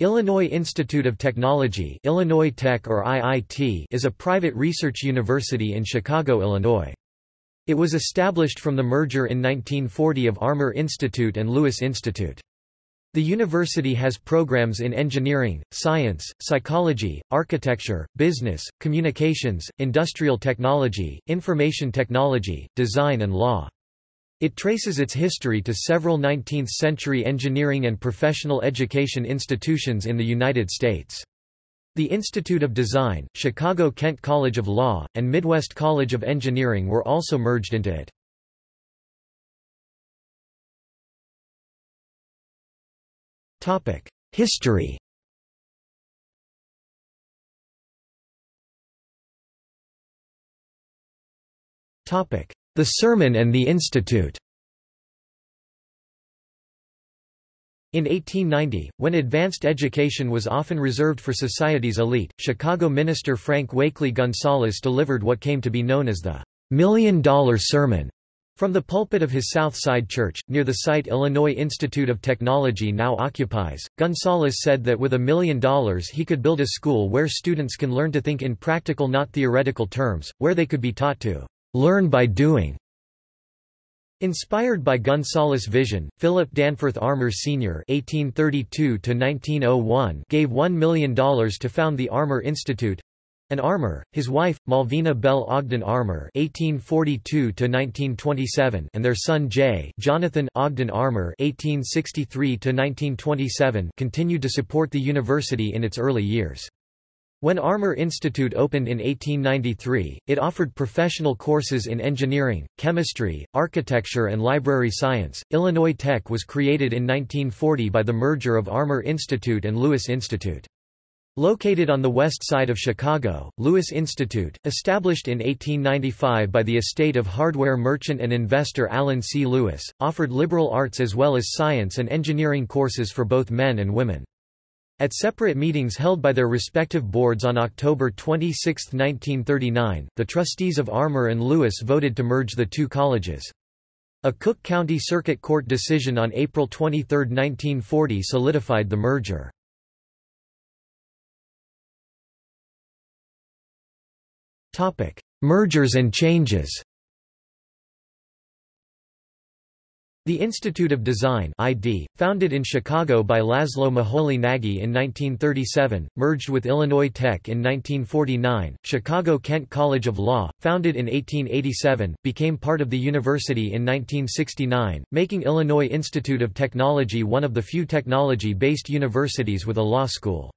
Illinois Institute of Technology Illinois Tech or IIT is a private research university in Chicago, Illinois. It was established from the merger in 1940 of Armour Institute and Lewis Institute. The university has programs in engineering, science, psychology, architecture, business, communications, industrial technology, information technology, design and law. It traces its history to several 19th-century engineering and professional education institutions in the United States. The Institute of Design, Chicago-Kent College of Law, and Midwest College of Engineering were also merged into it. History The Sermon and the Institute. In 1890, when advanced education was often reserved for society's elite, Chicago minister Frank Wakeley Gunsaulus delivered what came to be known as the Million Dollar Sermon from the pulpit of his South Side Church, near the site Illinois Institute of Technology now occupies, Gunsaulus said that with a million dollars he could build a school where students can learn to think in practical not theoretical terms, where they could be taught to learn by doing. Inspired by Gunsaulus' vision, Philip Danforth Armour Sr. (1832–1901) gave $1 million to found the Armour Institute. An Armour, his wife, Malvina Bell Ogden Armour (1842–1927), and their son J. Jonathan Ogden Armour (1863–1927) continued to support the university in its early years. When Armour Institute opened in 1893, it offered professional courses in engineering, chemistry, architecture, and library science. Illinois Tech was created in 1940 by the merger of Armour Institute and Lewis Institute. Located on the west side of Chicago, Lewis Institute, established in 1895 by the estate of hardware merchant and investor Allen C. Lewis, offered liberal arts as well as science and engineering courses for both men and women. At separate meetings held by their respective boards on October 26, 1939, the trustees of Armour and Lewis voted to merge the two colleges. A Cook County Circuit Court decision on April 23, 1940 solidified the merger. Mergers and changes The Institute of Design ID, founded in Chicago by Laszlo Moholy Nagy in 1937, merged with Illinois Tech in 1949. Chicago-Kent College of Law, founded in 1887, became part of the university in 1969, making Illinois Institute of Technology one of the few technology-based universities with a law school.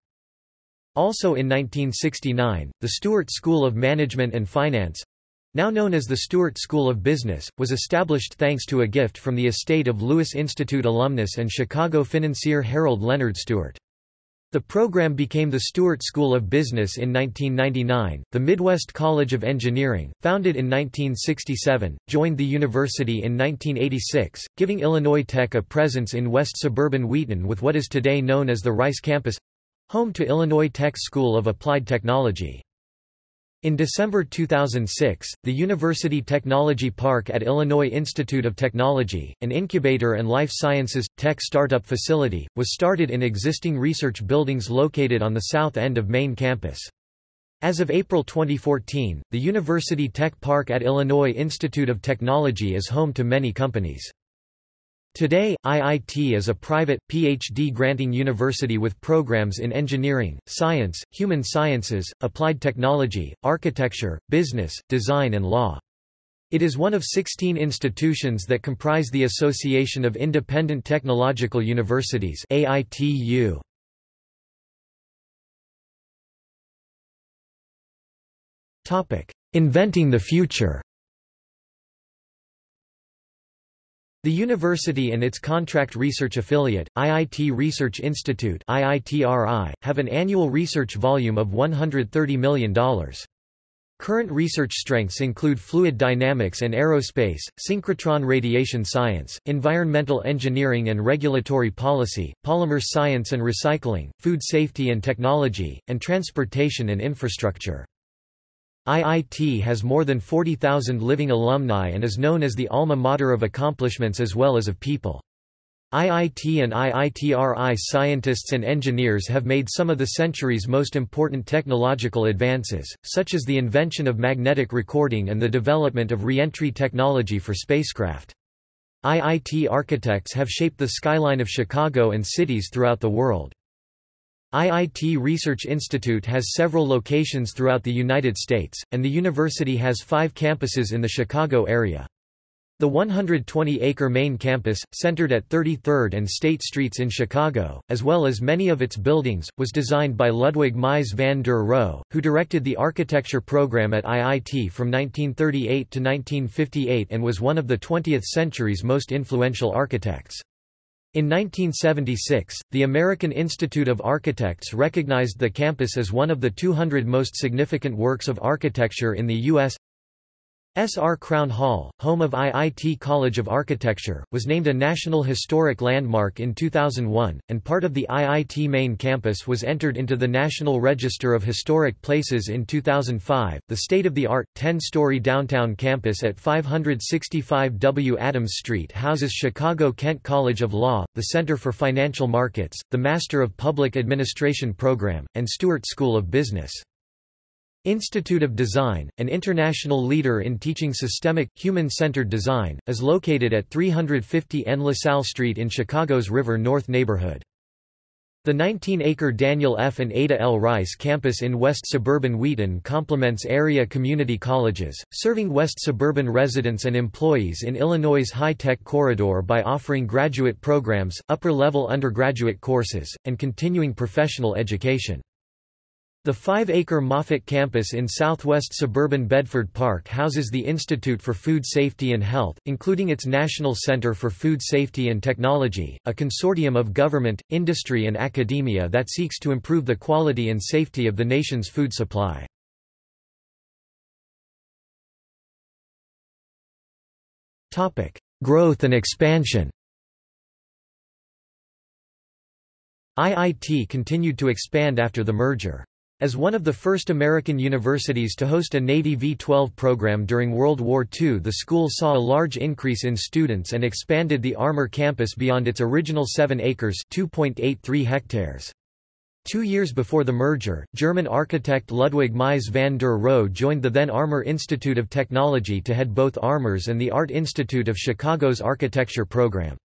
Also in 1969, the Stewart School of Management and Finance, now known as the Stewart School of Business, was established thanks to a gift from the estate of Lewis Institute alumnus and Chicago financier Harold Leonard Stewart. The program became the Stewart School of Business in 1999. The Midwest College of Engineering, founded in 1967, joined the university in 1986, giving Illinois Tech a presence in west suburban Wheaton with what is today known as the Rice Campus home to Illinois Tech School of Applied Technology. In December 2006, the University Technology Park at Illinois Institute of Technology, an incubator and life sciences, tech startup facility, was started in existing research buildings located on the south end of main campus. As of April 2014, the University Tech Park at Illinois Institute of Technology is home to many companies. Today, IIT is a private, PhD-granting university with programs in engineering, science, human sciences, applied technology, architecture, business, design and law. It is one of 16 institutions that comprise the Association of Independent Technological Universities AITU. Inventing the future The university and its contract research affiliate, IIT Research Institute IITRI, have an annual research volume of $130 million. Current research strengths include fluid dynamics and aerospace, synchrotron radiation science, environmental engineering and regulatory policy, polymer science and recycling, food safety and technology, and transportation and infrastructure. IIT has more than 40,000 living alumni and is known as the alma mater of accomplishments as well as of people. IIT and IITRI scientists and engineers have made some of the century's most important technological advances, such as the invention of magnetic recording and the development of re-entry technology for spacecraft. IIT architects have shaped the skyline of Chicago and cities throughout the world. IIT Research Institute has several locations throughout the United States, and the university has five campuses in the Chicago area. The 120-acre main campus, centered at 33rd and State Streets in Chicago, as well as many of its buildings, was designed by Ludwig Mies van der Rohe, who directed the architecture program at IIT from 1938 to 1958 and was one of the 20th century's most influential architects. In 1976, the American Institute of Architects recognized the campus as one of the 200 most significant works of architecture in the U.S. SR Crown Hall, home of IIT College of Architecture, was named a National Historic Landmark in 2001, and part of the IIT main campus was entered into the National Register of Historic Places in 2005. The state of the art, 10 story downtown campus at 565 W. Adams Street houses Chicago Kent College of Law, the Center for Financial Markets, the Master of Public Administration program, and Stewart School of Business. Institute of Design, an international leader in teaching systemic, human-centered design, is located at 350 N. LaSalle Street in Chicago's River North neighborhood. The 19-acre Daniel F. and Ada L. Rice campus in West Suburban Wheaton complements area community colleges, serving West Suburban residents and employees in Illinois' high-tech corridor by offering graduate programs, upper-level undergraduate courses, and continuing professional education. The five-acre Moffett campus in southwest suburban Bedford Park houses the Institute for Food Safety and Health, including its National Center for Food Safety and Technology, a consortium of government, industry and academia that seeks to improve the quality and safety of the nation's food supply. Growth and expansion IIT continued to expand after the merger. As one of the first American universities to host a Navy V-12 program during World War II the school saw a large increase in students and expanded the Armour campus beyond its original 7 acres 2.83 hectares. Two years before the merger, German architect Ludwig Mies van der Rohe joined the then Armour Institute of Technology to head both Armour's and the Art Institute of Chicago's architecture program.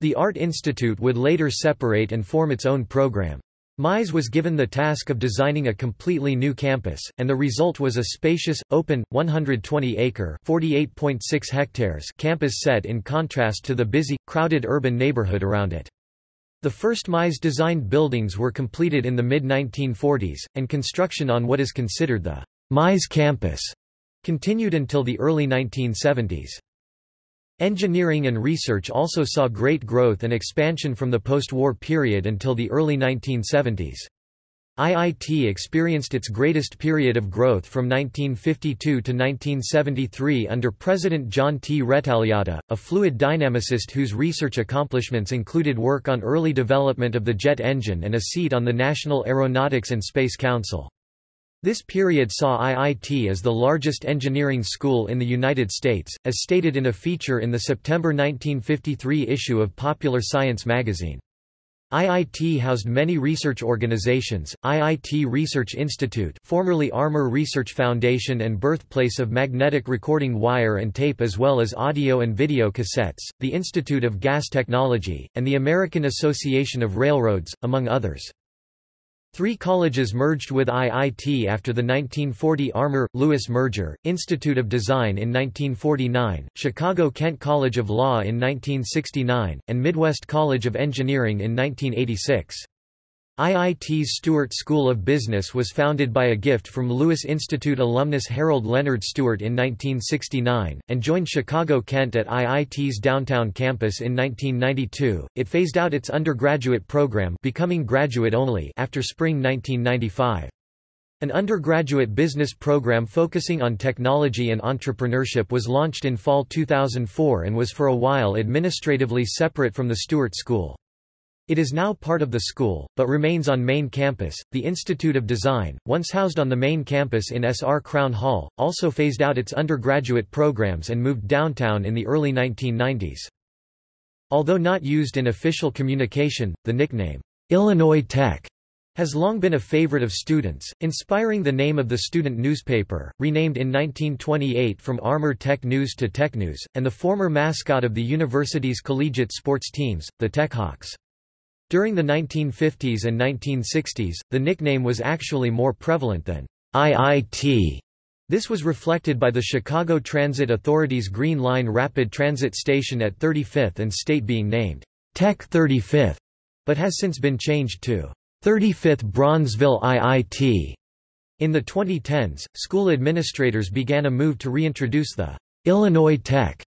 The Art Institute would later separate and form its own program. Mies was given the task of designing a completely new campus, and the result was a spacious, open, 120-acre (48.6 hectares campus set in contrast to the busy, crowded urban neighborhood around it. The first Mies-designed buildings were completed in the mid-1940s, and construction on what is considered the Mies campus continued until the early 1970s. Engineering and research also saw great growth and expansion from the post-war period until the early 1970s. IIT experienced its greatest period of growth from 1952 to 1973 under President John T. Rettaliata, a fluid dynamicist whose research accomplishments included work on early development of the jet engine and a seat on the National Aeronautics and Space Council. This period saw IIT as the largest engineering school in the United States, as stated in a feature in the September 1953 issue of Popular Science magazine. IIT housed many research organizations, IIT Research Institute formerly Armour Research Foundation and birthplace of magnetic recording wire and tape as well as audio and video cassettes, the Institute of Gas Technology, and the American Association of Railroads, among others. Three colleges merged with IIT after the 1940 Armour-Lewis merger, Institute of Design in 1949, Chicago-Kent College of Law in 1969, and Midwest College of Engineering in 1986. IIT's Stewart School of Business was founded by a gift from Lewis Institute alumnus Harold Leonard Stewart in 1969, and joined Chicago Kent at IIT's downtown campus in 1992. It phased out its undergraduate program becoming graduate only after spring 1995. An undergraduate business program focusing on technology and entrepreneurship was launched in fall 2004 and was for a while administratively separate from the Stewart School. It is now part of the school, but remains on main campus. The Institute of Design, once housed on the main campus in SR Crown Hall, also phased out its undergraduate programs and moved downtown in the early 1990s. Although not used in official communication, the nickname, Illinois Tech, has long been a favorite of students, inspiring the name of the student newspaper, renamed in 1928 from Armour Tech News to Tech News, and the former mascot of the university's collegiate sports teams, the Techawks. During the 1950s and 1960s, the nickname was actually more prevalent than IIT. This was reflected by the Chicago Transit Authority's Green Line Rapid Transit Station at 35th and State being named Tech 35th, but has since been changed to 35th Bronzeville IIT. In the 2010s, school administrators began a move to reintroduce the Illinois Tech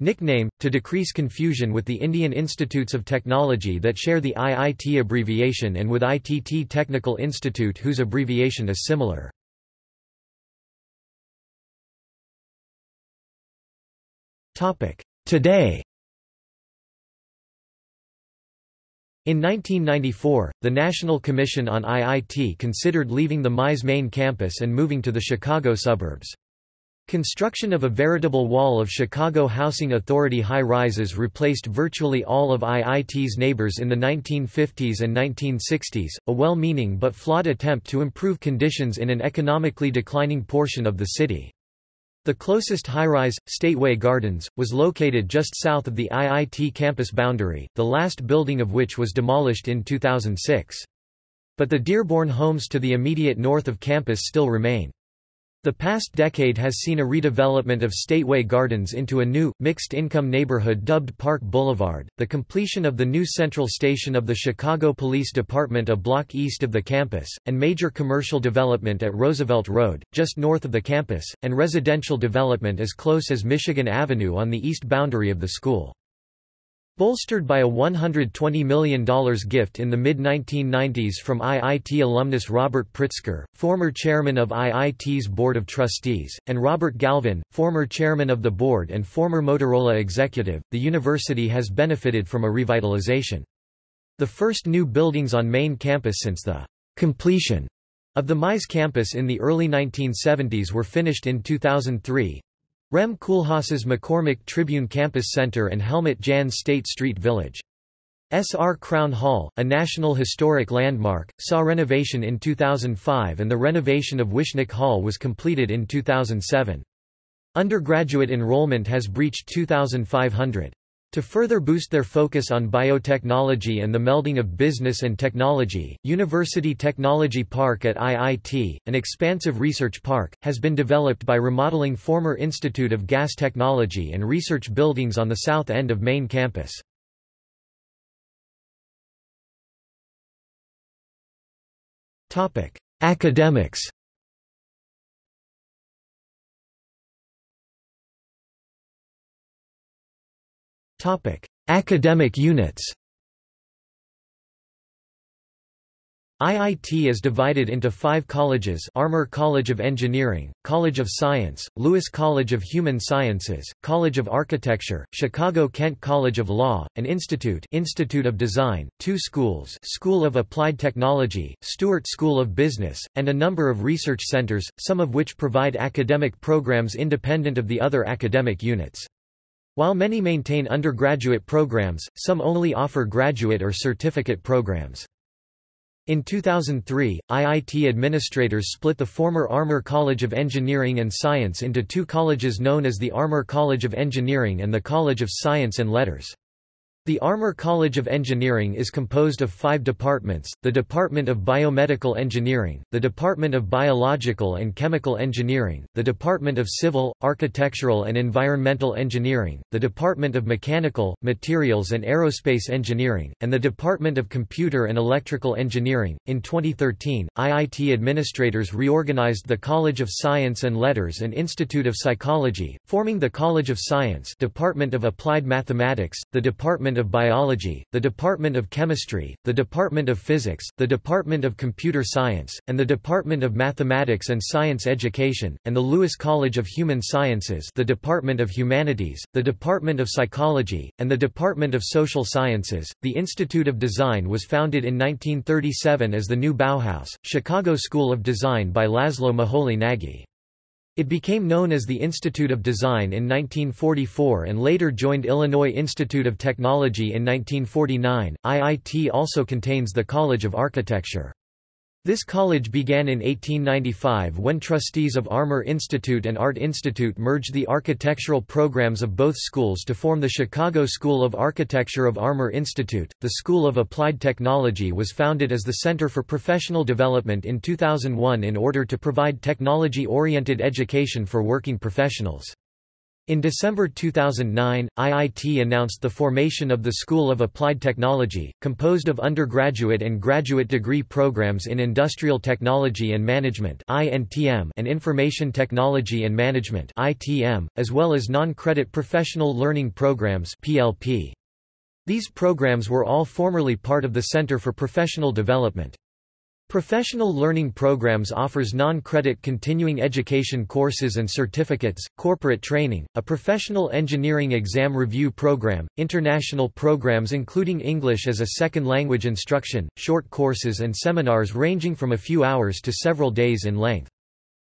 nickname, to decrease confusion with the Indian Institutes of Technology that share the IIT abbreviation and with ITT Technical Institute whose abbreviation is similar. Today In 1994, the National Commission on IIT considered leaving the Mies main campus and moving to the Chicago suburbs. Construction of a veritable wall of Chicago Housing Authority high-rises replaced virtually all of IIT's neighbors in the 1950s and 1960s, a well-meaning but flawed attempt to improve conditions in an economically declining portion of the city. The closest high-rise, Stateway Gardens, was located just south of the IIT campus boundary, the last building of which was demolished in 2006. But the Dearborn homes to the immediate north of campus still remain. The past decade has seen a redevelopment of Stateway Gardens into a new, mixed-income neighborhood dubbed Park Boulevard, the completion of the new central station of the Chicago Police Department a block east of the campus, and major commercial development at Roosevelt Road, just north of the campus, and residential development as close as Michigan Avenue on the east boundary of the school. Bolstered by a $120 million gift in the mid-1990s from IIT alumnus Robert Pritzker, former chairman of IIT's Board of Trustees, and Robert Galvin, former chairman of the board and former Motorola executive, the university has benefited from a revitalization. The first new buildings on main campus since the completion of the Mies campus in the early 1970s were finished in 2003, Rem Koolhaas's McCormick Tribune Campus Center and Helmut Jahns State Street Village. S.R. Crown Hall, a National Historic Landmark, saw renovation in 2005 and the renovation of Wishnick Hall was completed in 2007. Undergraduate enrollment has breached 2,500. To further boost their focus on biotechnology and the melding of business and technology, University Technology Park at IIT, an expansive research park, has been developed by remodeling former Institute of Gas Technology and research buildings on the south end of main campus. Academics Topic: Academic units. IIT is divided into five colleges Armour College of Engineering, College of Science, Lewis College of Human Sciences, College of Architecture, Chicago-Kent College of Law, and Institute Institute of Design, two schools School of Applied Technology, Stewart School of Business, and a number of research centers, some of which provide academic programs independent of the other academic units. While many maintain undergraduate programs, some only offer graduate or certificate programs. In 2003, IIT administrators split the former Armour College of Engineering and Science into two colleges known as the Armour College of Engineering and the College of Science and Letters. The Armour College of Engineering is composed of five departments, the Department of Biomedical Engineering, the Department of Biological and Chemical Engineering, the Department of Civil, Architectural and Environmental Engineering, the Department of Mechanical, Materials and Aerospace Engineering, and the Department of Computer and Electrical Engineering. In 2013, IIT administrators reorganized the College of Science and Letters and Institute of Psychology, forming the College of Science Department of Applied Mathematics, the Department Department of Biology, the Department of Chemistry, the Department of Physics, the Department of Computer Science, and the Department of Mathematics and Science Education, and the Lewis College of Human Sciences the Department of Humanities, the Department of Psychology, and the Department of Social Sciences. The Institute of Design was founded in 1937 as the new Bauhaus, Chicago School of Design by Laszlo Moholy-Nagy. It became known as the Institute of Design in 1944 and later joined Illinois Institute of Technology in 1949. IIT also contains the College of Architecture. This college began in 1895 when trustees of Armour Institute and Art Institute merged the architectural programs of both schools to form the Chicago School of Architecture of Armour Institute. The School of Applied Technology was founded as the Center for Professional Development in 2001 in order to provide technology oriented education for working professionals. In December 2009, IIT announced the formation of the School of Applied Technology, composed of undergraduate and graduate degree programs in Industrial Technology and Management and Information Technology and Management as well as non-credit professional learning programs These programs were all formerly part of the Center for Professional Development. Professional Learning Programs offers non-credit continuing education courses and certificates, corporate training, a professional engineering exam review program, international programs including English as a second language instruction, short courses and seminars ranging from a few hours to several days in length.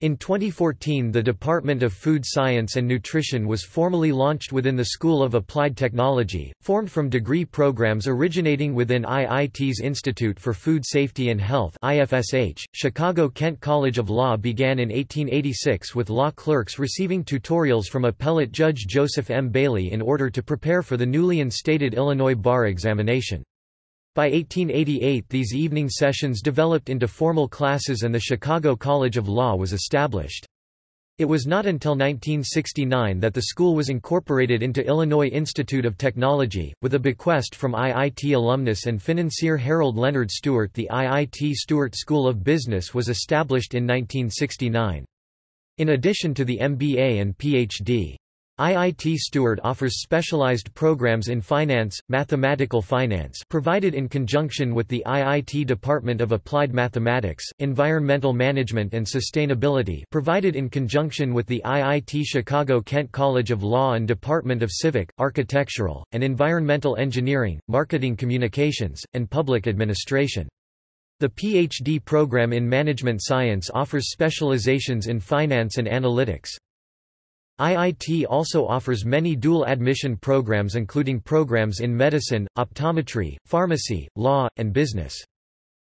In 2014 the Department of Food Science and Nutrition was formally launched within the School of Applied Technology, formed from degree programs originating within IIT's Institute for Food Safety and Health IFSH. Chicago-Kent College of Law began in 1886 with law clerks receiving tutorials from appellate judge Joseph M. Bailey in order to prepare for the newly instated Illinois bar examination. By 1888 these evening sessions developed into formal classes and the Chicago College of Law was established. It was not until 1969 that the school was incorporated into Illinois Institute of Technology, with a bequest from IIT alumnus and financier Harold Leonard Stewart the IIT Stewart School of Business was established in 1969. In addition to the MBA and Ph.D. IIT Stewart offers specialized programs in finance, mathematical finance provided in conjunction with the IIT Department of Applied Mathematics, environmental management and sustainability provided in conjunction with the IIT Chicago-Kent College of Law and Department of Civic, Architectural, and Environmental Engineering, Marketing Communications, and Public Administration. The PhD program in Management Science offers specializations in finance and analytics. IIT also offers many dual admission programs including programs in medicine, optometry, pharmacy, law, and business.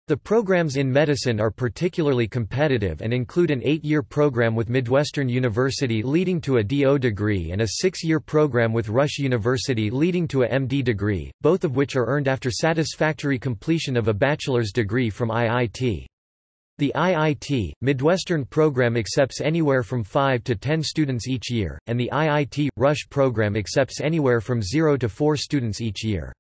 The programs in medicine are particularly competitive and include an eight-year program with Midwestern University leading to a DO degree and a six-year program with Rush University leading to a MD degree, both of which are earned after satisfactory completion of a bachelor's degree from IIT. The IIT, Midwestern program accepts anywhere from 5 to 10 students each year, and the IIT, Rush program accepts anywhere from 0 to 4 students each year.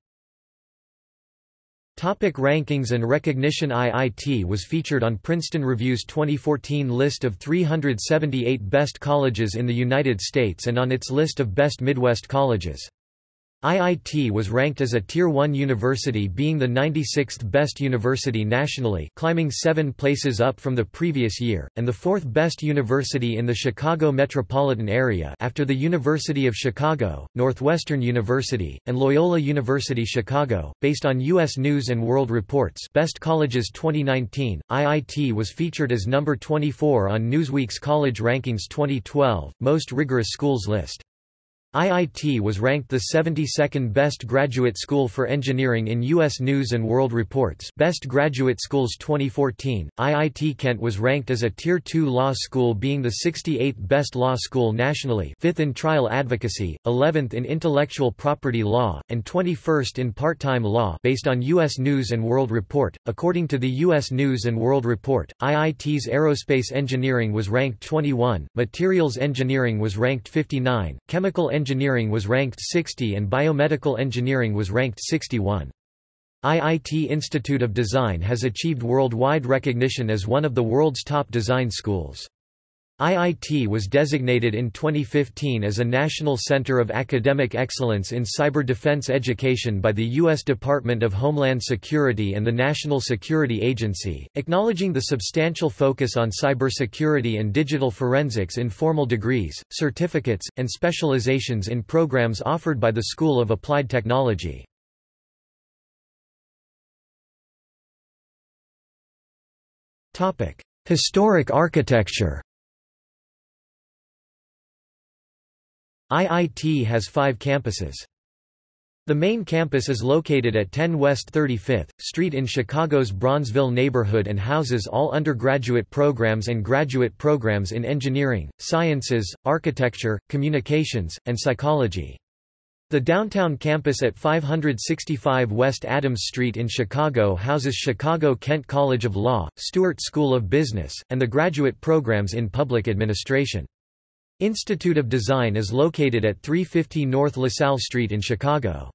Topic rankings and recognition IIT was featured on Princeton Review's 2014 list of 378 best colleges in the United States and on its list of best Midwest colleges. IIT was ranked as a Tier 1 university being the 96th best university nationally climbing seven places up from the previous year, and the fourth best university in the Chicago metropolitan area after the University of Chicago, Northwestern University, and Loyola University Chicago. Based on U.S. News & World Report's Best Colleges 2019, IIT was featured as number 24 on Newsweek's College Rankings 2012, Most Rigorous Schools list. IIT was ranked the 72nd best graduate school for engineering in U.S. News & World Report's Best Graduate Schools 2014. IIT Kent was ranked as a Tier 2 law school being the 68th best law school nationally 5th in trial advocacy, 11th in intellectual property law, and 21st in part-time law based on U.S. News & World Report. According to the U.S. News & World Report, IIT's aerospace engineering was ranked 21, materials engineering was ranked 59, chemical engineering was ranked 60 and biomedical engineering was ranked 61. IIT Institute of Design has achieved worldwide recognition as one of the world's top design schools. IIT was designated in 2015 as a National Center of Academic Excellence in Cyber Defense Education by the U.S. Department of Homeland Security and the National Security Agency, acknowledging the substantial focus on cybersecurity and digital forensics in formal degrees, certificates, and specializations in programs offered by the School of Applied Technology. Historic architecture IIT has five campuses. The main campus is located at 10 West 35th Street in Chicago's Bronzeville neighborhood and houses all undergraduate programs and graduate programs in engineering, sciences, architecture, communications, and psychology. The downtown campus at 565 West Adams Street in Chicago houses Chicago-Kent College of Law, Stewart School of Business, and the graduate programs in public administration. Institute of Design is located at 350 North LaSalle Street in Chicago.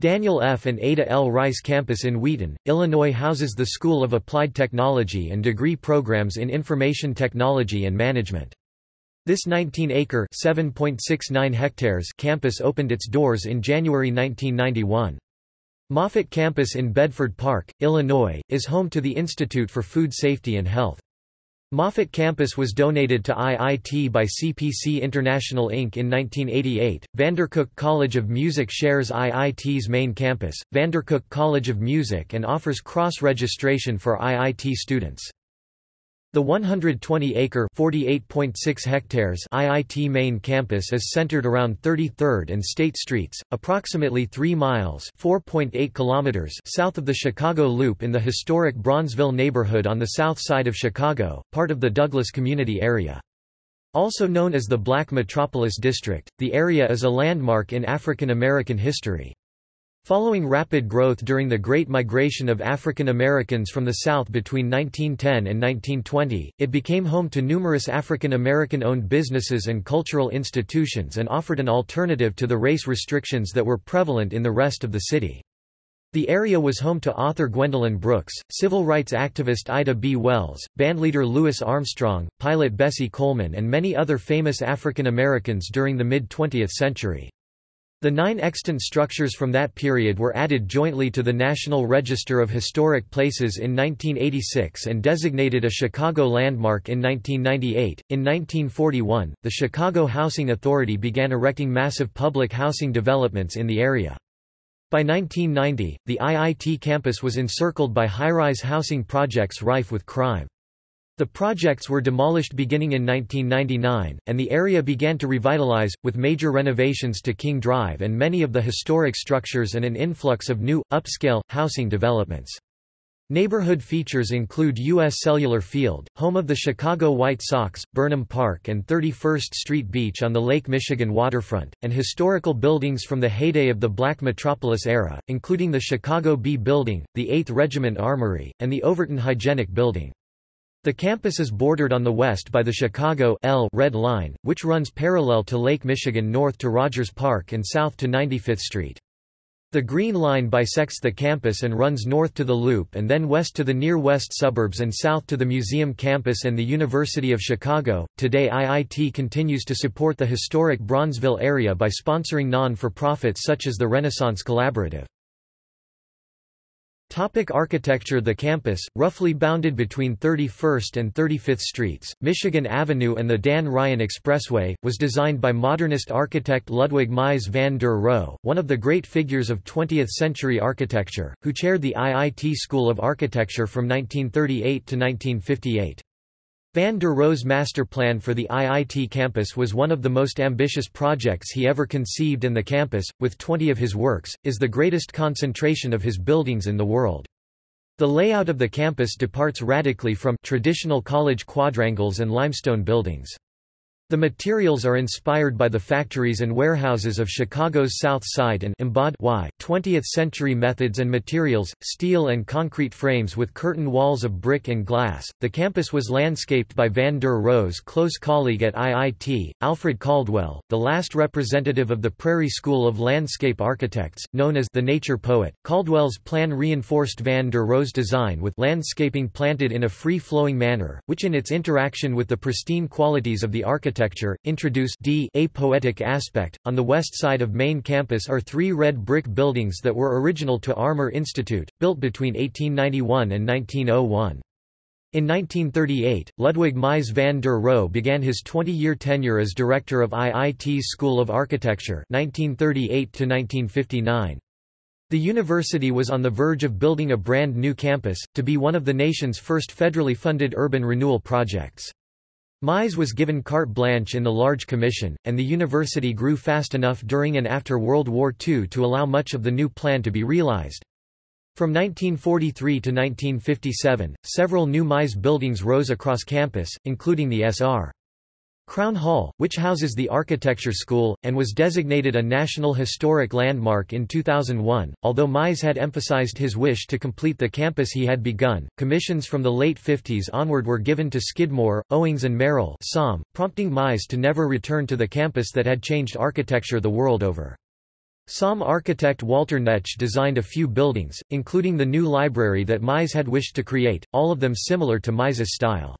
Daniel F. and Ada L. Rice campus in Wheaton, Illinois houses the School of Applied Technology and degree programs in Information Technology and Management. This 19-acre (7.69 hectares) campus opened its doors in January 1991. Moffett Campus in Bedford Park, Illinois, is home to the Institute for Food Safety and Health. Moffett Campus was donated to IIT by CPC International Inc. in 1988. Vandercook College of Music shares IIT's main campus, Vandercook College of Music and offers cross-registration for IIT students. The 120-acre (48.6 hectares) IIT main campus is centered around 33rd and State Streets, approximately 3 miles (4.8 kilometers) south of the Chicago Loop in the historic Bronzeville neighborhood on the south side of Chicago, part of the Douglas community area. Also known as the Black Metropolis District, the area is a landmark in African American history. Following rapid growth during the Great Migration of African Americans from the South between 1910 and 1920, it became home to numerous African American-owned businesses and cultural institutions and offered an alternative to the race restrictions that were prevalent in the rest of the city. The area was home to author Gwendolyn Brooks, civil rights activist Ida B. Wells, bandleader Louis Armstrong, pilot Bessie Coleman and many other famous African Americans during the mid-20th century. The nine extant structures from that period were added jointly to the National Register of Historic Places in 1986 and designated a Chicago landmark in 1998. In 1941, the Chicago Housing Authority began erecting massive public housing developments in the area. By 1990, the IIT campus was encircled by high-rise housing projects rife with crime. The projects were demolished beginning in 1999, and the area began to revitalize, with major renovations to King Drive and many of the historic structures and an influx of new, upscale, housing developments. Neighborhood features include U.S. Cellular Field, home of the Chicago White Sox, Burnham Park and 31st Street Beach on the Lake Michigan waterfront, and historical buildings from the heyday of the Black Metropolis era, including the Chicago Bee Building, the 8th Regiment Armory, and the Overton Hygienic Building. The campus is bordered on the west by the Chicago L Red Line, which runs parallel to Lake Michigan north to Rogers Park and south to 95th Street. The Green Line bisects the campus and runs north to the Loop and then west to the near west suburbs and south to the Museum campus and the University of Chicago. Today IIT continues to support the historic Bronzeville area by sponsoring non-for-profits such as the Renaissance Collaborative. Topic architecture The campus, roughly bounded between 31st and 35th Streets, Michigan Avenue and the Dan Ryan Expressway, was designed by modernist architect Ludwig Mies van der Rohe, one of the great figures of 20th-century architecture, who chaired the IIT School of Architecture from 1938 to 1958. Van der Rohe's master plan for the IIT campus was one of the most ambitious projects he ever conceived and the campus, with 20 of his works, is the greatest concentration of his buildings in the world. The layout of the campus departs radically from traditional college quadrangles and limestone buildings. The materials are inspired by the factories and warehouses of Chicago's South Side and embodied y 20th-century methods and materials, steel and concrete frames with curtain walls of brick and glass. The campus was landscaped by Van der Rohe's close colleague at IIT, Alfred Caldwell, the last representative of the Prairie School of Landscape Architects, known as the Nature Poet. Caldwell's plan reinforced Van der Rohe's design with landscaping planted in a free-flowing manner, which in its interaction with the pristine qualities of the architecture architecture, introduce d a poetic aspect. On the west side of main campus are three red brick buildings that were original to Armour Institute, built between 1891 and 1901. In 1938, Ludwig Mies van der Rohe began his 20-year tenure as director of IIT's School of Architecture 1938 -1959. The university was on the verge of building a brand new campus, to be one of the nation's first federally funded urban renewal projects. Mies was given carte blanche in the Large Commission, and the university grew fast enough during and after World War II to allow much of the new plan to be realized. From 1943 to 1957, several new Mies buildings rose across campus, including the S.R. Crown Hall, which houses the Architecture School, and was designated a National Historic Landmark in 2001. Although Mies had emphasized his wish to complete the campus he had begun, commissions from the late 50s onward were given to Skidmore, Owings and Merrill SOM, prompting Mies to never return to the campus that had changed architecture the world over. SOM architect Walter Netsch designed a few buildings, including the new library that Mies had wished to create, all of them similar to Mies's style.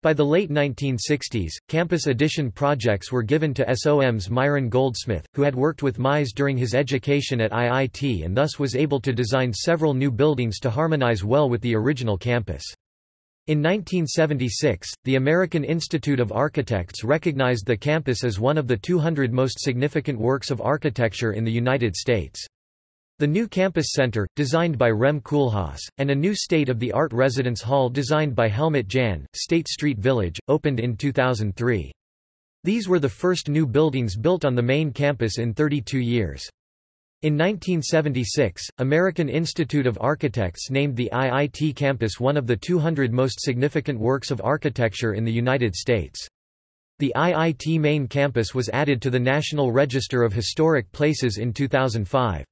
By the late 1960s, campus addition projects were given to SOM's Myron Goldsmith, who had worked with Mies during his education at IIT and thus was able to design several new buildings to harmonize well with the original campus. In 1976, the American Institute of Architects recognized the campus as one of the 200 most significant works of architecture in the United States. The new campus center, designed by Rem Koolhaas, and a new state-of-the-art residence hall designed by Helmut Jahn, State Street Village, opened in 2003. These were the first new buildings built on the main campus in 32 years. In 1976, American Institute of Architects named the IIT campus one of the 200 most significant works of architecture in the United States. The IIT main campus was added to the National Register of Historic Places in 2005.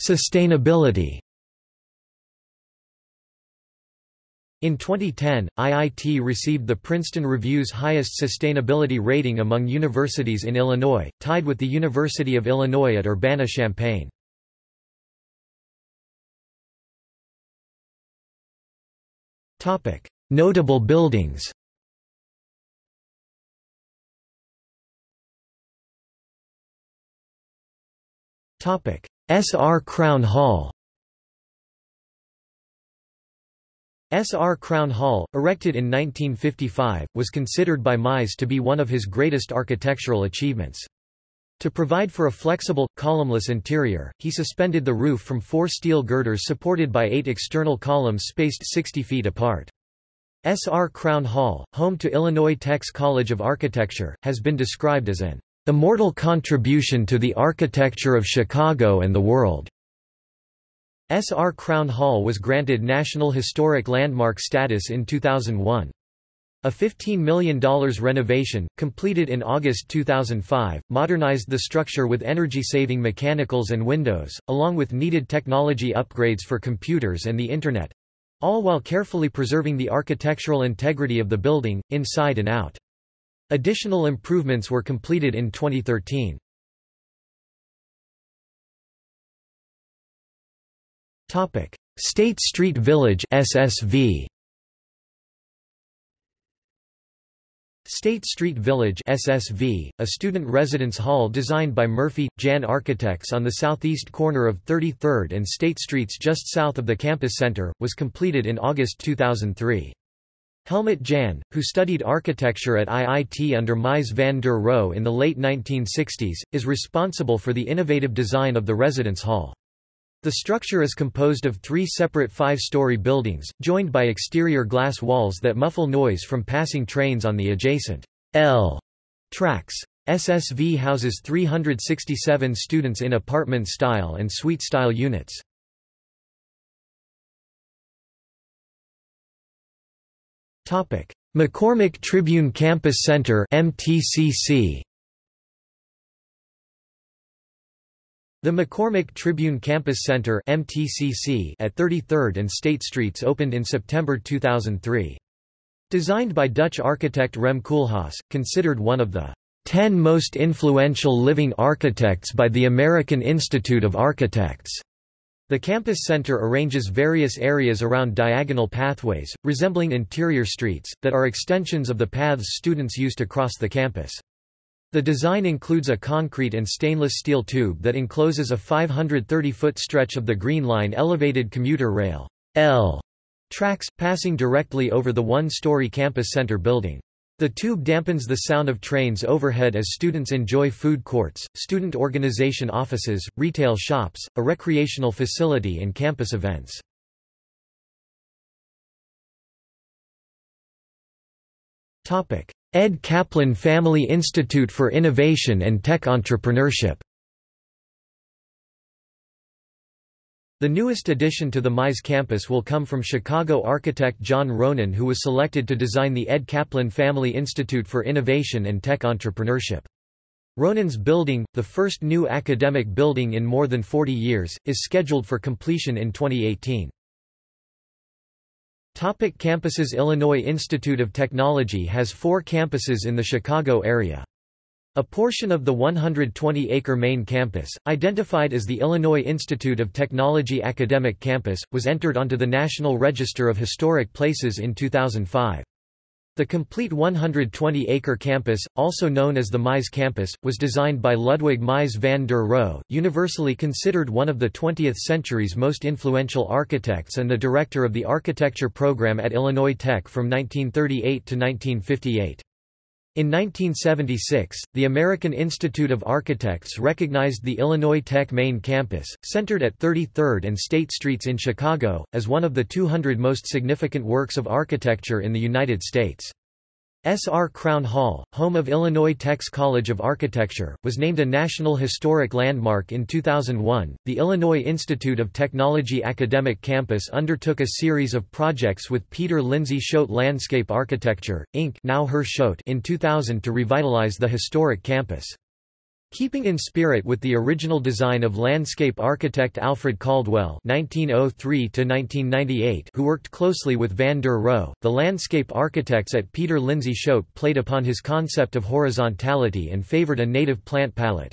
Sustainability. In 2010, IIT received the Princeton Review's highest sustainability rating among universities in Illinois, tied with the University of Illinois at Urbana-Champaign. Notable buildings S.R. Crown Hall S.R. Crown Hall, erected in 1955, was considered by Mies to be one of his greatest architectural achievements. To provide for a flexible, columnless interior, he suspended the roof from four steel girders supported by eight external columns spaced 60 feet apart. S.R. Crown Hall, home to Illinois Tech's College of Architecture, has been described as an immortal contribution to the architecture of Chicago and the world. S.R. Crown Hall was granted National Historic Landmark status in 2001. A $15 million renovation, completed in August 2005, modernized the structure with energy-saving mechanicals and windows, along with needed technology upgrades for computers and the Internet—all while carefully preserving the architectural integrity of the building, inside and out. Additional improvements were completed in 2013. Topic: State Street Village (SSV). State Street Village SSV, a student residence hall designed by Murphy, Jahn Architects on the southeast corner of 33rd and State Streets just south of the campus center, was completed in August 2003. Helmut Jahn, who studied architecture at IIT under Mies van der Rohe in the late 1960s, is responsible for the innovative design of the residence hall. The structure is composed of three separate five-story buildings, joined by exterior glass walls that muffle noise from passing trains on the adjacent L tracks. SSV houses 367 students in apartment-style and suite-style units. McCormick Tribune Campus Center MTCC The McCormick Tribune Campus Center MTCC at 33rd and State Streets opened in September 2003. Designed by Dutch architect Rem Koolhaas, considered one of the 10 most influential living architects by the American Institute of Architects. The campus center arranges various areas around diagonal pathways, resembling interior streets, that are extensions of the paths students use to cross the campus. The design includes a concrete and stainless steel tube that encloses a 530-foot stretch of the Green Line elevated commuter rail L tracks, passing directly over the one-story campus center building. The tube dampens the sound of trains overhead as students enjoy food courts, student organization offices, retail shops, a recreational facility and campus events. Ed Kaplan Family Institute for Innovation and Tech Entrepreneurship The newest addition to the Mies campus will come from Chicago architect John Ronan who was selected to design the Ed Kaplan Family Institute for Innovation and Tech Entrepreneurship. Ronan's building, the first new academic building in more than 40 years, is scheduled for completion in 2018. Topic campuses Illinois Institute of Technology has four campuses in the Chicago area. A portion of the 120-acre main campus, identified as the Illinois Institute of Technology Academic Campus, was entered onto the National Register of Historic Places in 2005. The complete 120-acre campus, also known as the Mies campus, was designed by Ludwig Mies van der Rohe, universally considered one of the 20th century's most influential architects and the director of the architecture program at Illinois Tech from 1938 to 1958. In 1976, the American Institute of Architects recognized the Illinois Tech main campus, centered at 33rd and State Streets in Chicago, as one of the 200 most significant works of architecture in the United States. S.R. Crown Hall, home of Illinois Tech's College of Architecture, was named a National Historic Landmark in 2001. The Illinois Institute of Technology Academic Campus undertook a series of projects with Peter Lindsay Schaudt Landscape Architecture, Inc. Now Schaudt in 2000 to revitalize the historic campus. Keeping in spirit with the original design of landscape architect Alfred Caldwell (1903–1998), who worked closely with Van der Rohe, the landscape architects at Peter Lindsay Schaudt played upon his concept of horizontality and favored a native plant palette.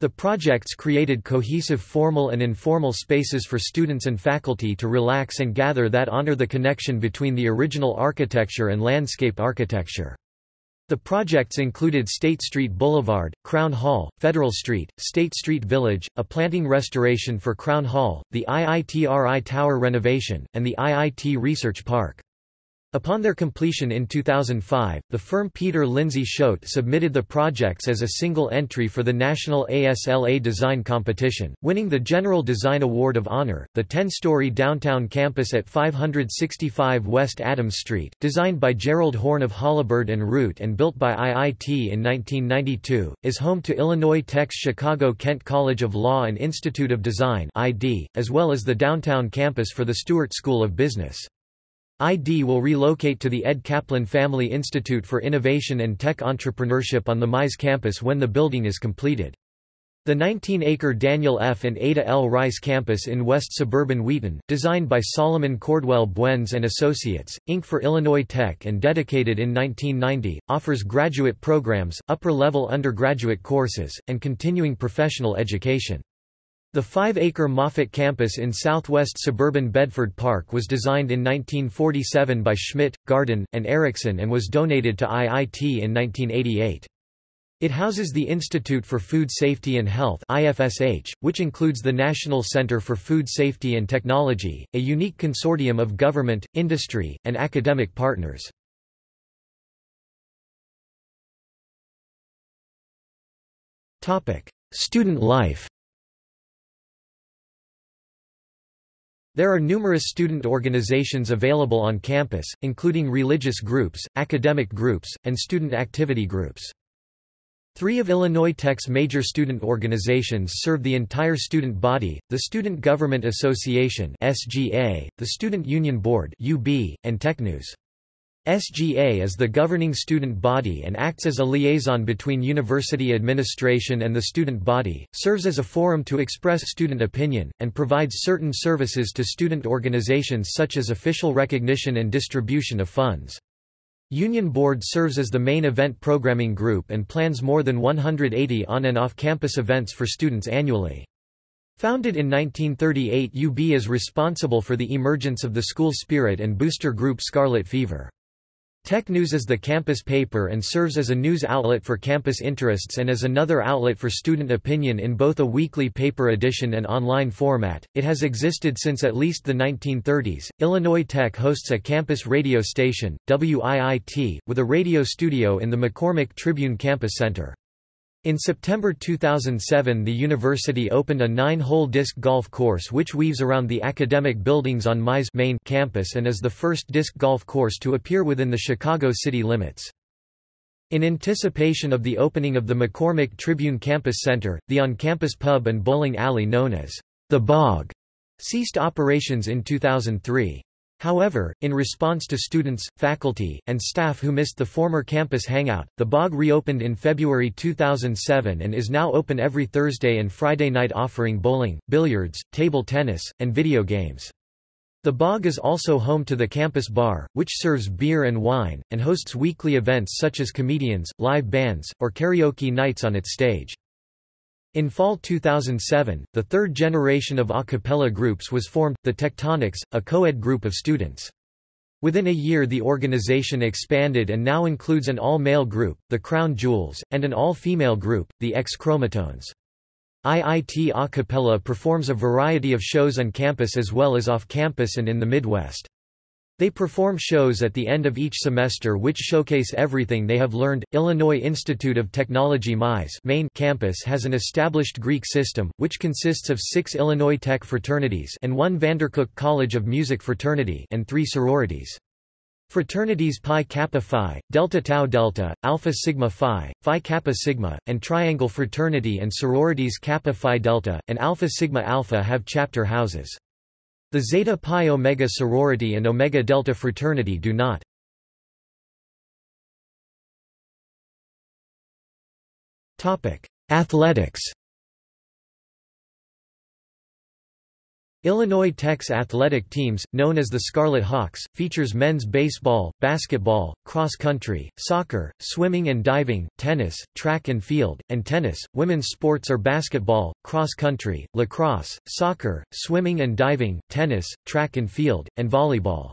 The projects created cohesive formal and informal spaces for students and faculty to relax and gather that honor the connection between the original architecture and landscape architecture. The projects included State Street Boulevard, Crown Hall, Federal Street, State Street Village, a planting restoration for Crown Hall, the IITRI Tower renovation, and the IIT Research Park. Upon their completion in 2005, the firm Peter Lindsay Schaudt submitted the projects as a single entry for the National ASLA Design Competition, winning the General Design Award of Honor. The 10-story downtown campus at 565 West Adams Street, designed by Gerald Horn of Holabird and Root and built by IIT in 1992, is home to Illinois Tech's Chicago-Kent College of Law and Institute of Design (ID), as well as the downtown campus for the Stuart School of Business. ID will relocate to the Ed Kaplan Family Institute for Innovation and Tech Entrepreneurship on the Mies campus when the building is completed. The 19-acre Daniel F. and Ada L. Rice campus in west suburban Wheaton, designed by Solomon Cordwell Buenz and Associates, Inc. for Illinois Tech and dedicated in 1990, offers graduate programs, upper-level undergraduate courses, and continuing professional education. The five-acre Moffett campus in southwest suburban Bedford Park was designed in 1947 by Schmidt, Garden, and Erickson and was donated to IIT in 1988. It houses the Institute for Food Safety and Health IFSH, which includes the National Center for Food Safety and Technology, a unique consortium of government, industry, and academic partners. Student life There are numerous student organizations available on campus, including religious groups, academic groups, and student activity groups. Three of Illinois Tech's major student organizations serve the entire student body, the Student Government Association the Student Union Board and TechNews. SGA is the governing student body and acts as a liaison between university administration and the student body, serves as a forum to express student opinion, and provides certain services to student organizations such as official recognition and distribution of funds. Union Board serves as the main event programming group and plans more than 180 on- and off-campus events for students annually. Founded in 1938 UB is responsible for the emergence of the school spirit and booster group Scarlet Fever. Tech News is the campus paper and serves as a news outlet for campus interests and as another outlet for student opinion in both a weekly paper edition and online format. It has existed since at least the 1930s. Illinois Tech hosts a campus radio station, WIIT, with a radio studio in the McCormick Tribune Campus Center. In September 2007 the university opened a nine-hole disc golf course which weaves around the academic buildings on MI's main campus and is the first disc golf course to appear within the Chicago city limits. In anticipation of the opening of the McCormick Tribune Campus Center, the on-campus pub and bowling alley known as the Bog ceased operations in 2003. However, in response to students, faculty, and staff who missed the former campus hangout, the Bog reopened in February 2007 and is now open every Thursday and Friday night offering bowling, billiards, table tennis, and video games. The Bog is also home to the campus bar, which serves beer and wine, and hosts weekly events such as comedians, live bands, or karaoke nights on its stage. In fall 2007, the third generation of a cappella groups was formed, the Tectonics, a co-ed group of students. Within a year the organization expanded and now includes an all-male group, the Crown Jewels, and an all-female group, the X-Chromatones. IIT a cappella performs a variety of shows on campus as well as off campus and in the Midwest. They perform shows at the end of each semester which showcase everything they have learned. Illinois Institute of Technology MI's main campus has an established Greek system, which consists of six Illinois Tech fraternities and one Vandercook College of Music fraternity and three sororities. Fraternities Pi Kappa Phi, Delta Tau Delta, Alpha Sigma Phi, Phi Kappa Sigma, and Triangle Fraternity and sororities Kappa Phi Delta, and Alpha Sigma Alpha have chapter houses. The Zeta Pi Omega sorority and Omega Delta fraternity do not. Athletics Illinois Tech's athletic teams, known as the Scarlet Hawks, features men's baseball, basketball, cross-country, soccer, swimming and diving, tennis, track and field, and tennis. Women's sports are basketball, cross-country, lacrosse, soccer, swimming and diving, tennis, track and field, and volleyball.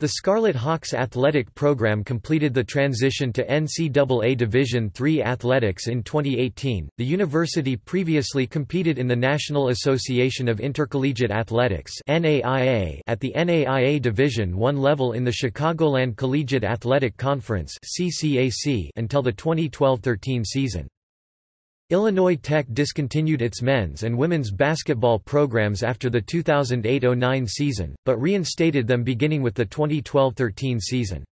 The Scarlet Hawks athletic program completed the transition to NCAA Division III athletics in 2018. The university previously competed in the National Association of Intercollegiate Athletics (NAIA) at the NAIA Division I level in the Chicagoland Collegiate Athletic Conference (CCAC) until the 2012-13 season. Illinois Tech discontinued its men's and women's basketball programs after the 2008–09 season, but reinstated them beginning with the 2012–13 season.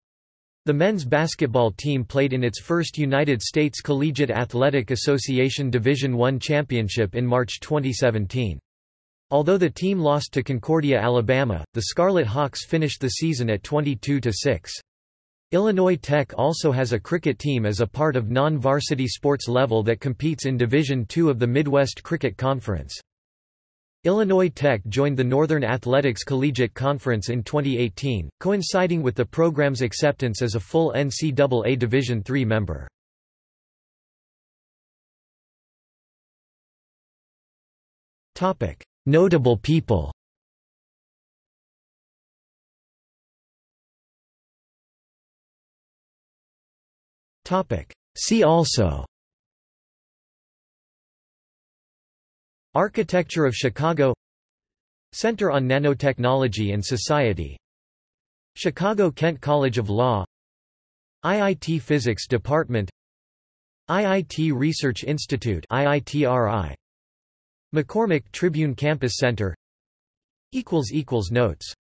The men's basketball team played in its first United States Collegiate Athletic Association Division I championship in March 2017. Although the team lost to Concordia, Alabama, the Scarlet Hawks finished the season at 22–6. Illinois Tech also has a cricket team as a part of non-varsity sports level that competes in Division II of the Midwest Cricket Conference. Illinois Tech joined the Northern Athletics Collegiate Conference in 2018, coinciding with the program's acceptance as a full NCAA Division III member. Notable people See also. Architecture of Chicago. Center on Nanotechnology and Society. Chicago-Kent College of Law. IIT Physics Department. IIT Research Institute IITRI McCormick Tribune Campus Center. Notes